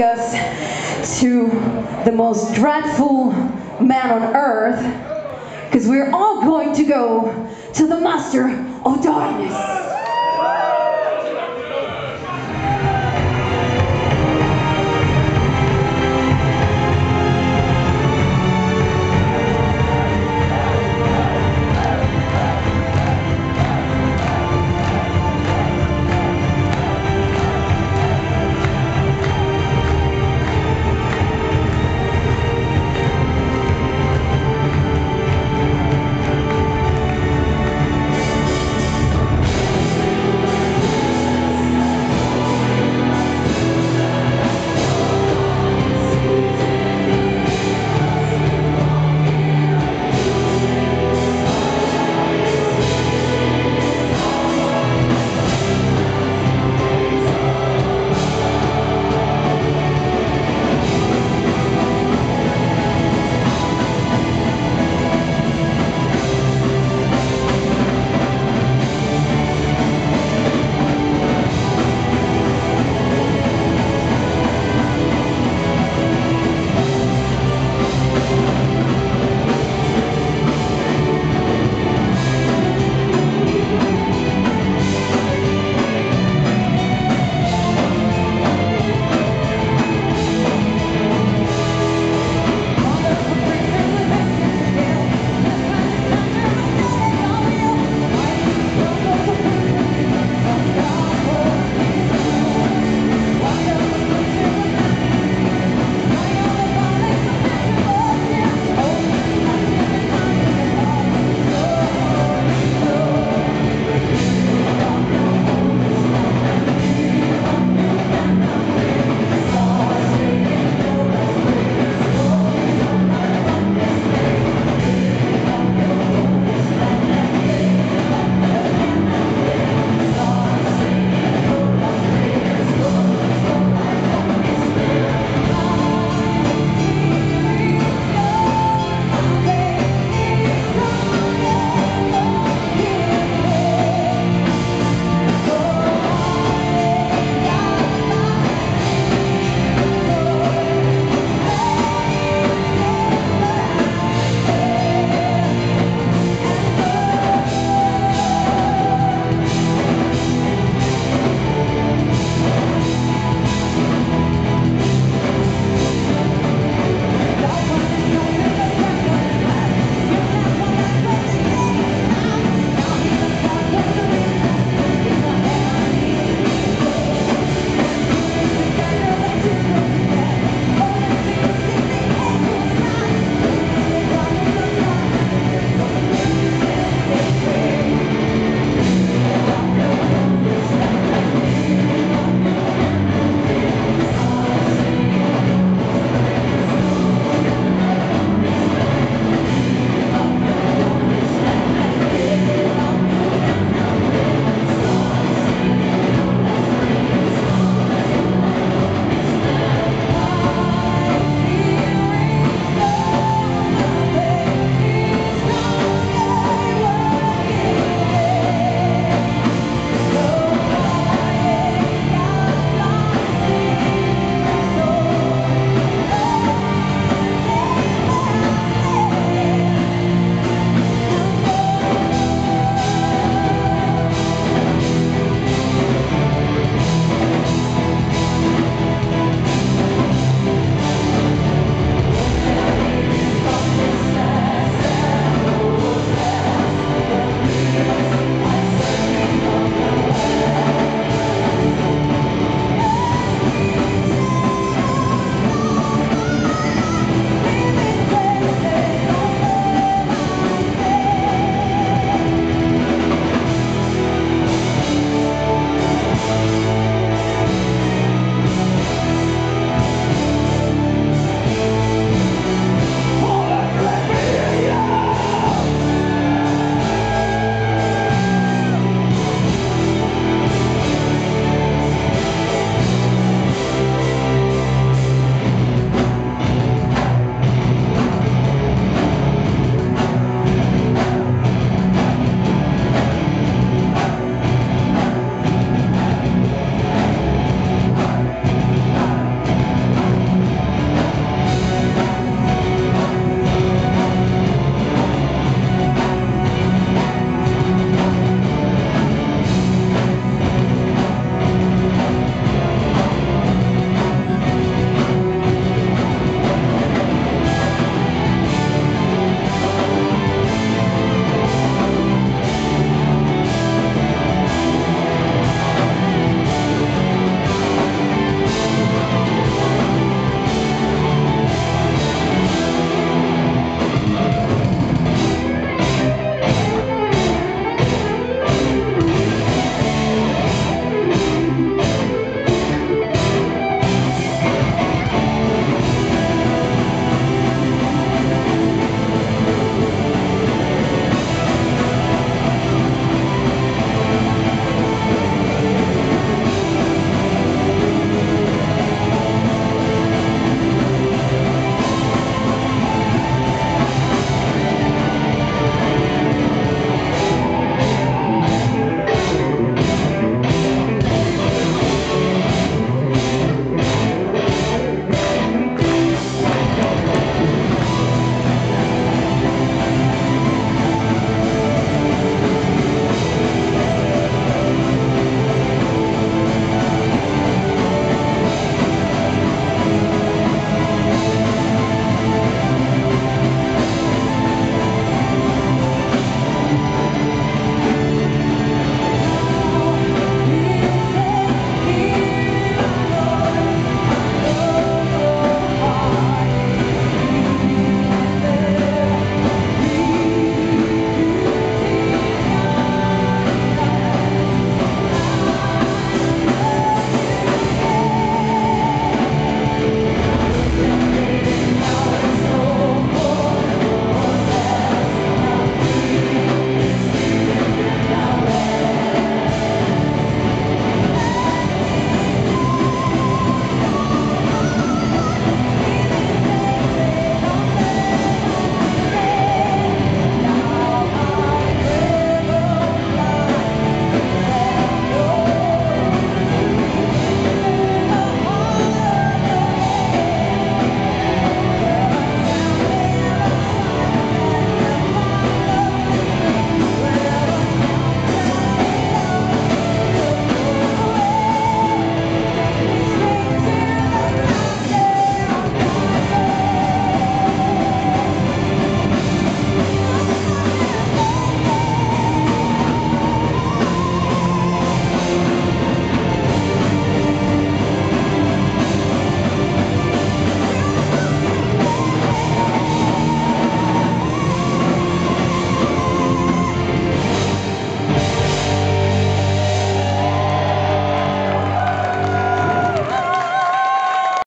us to the most dreadful man on earth because we're all going to go to the master of darkness.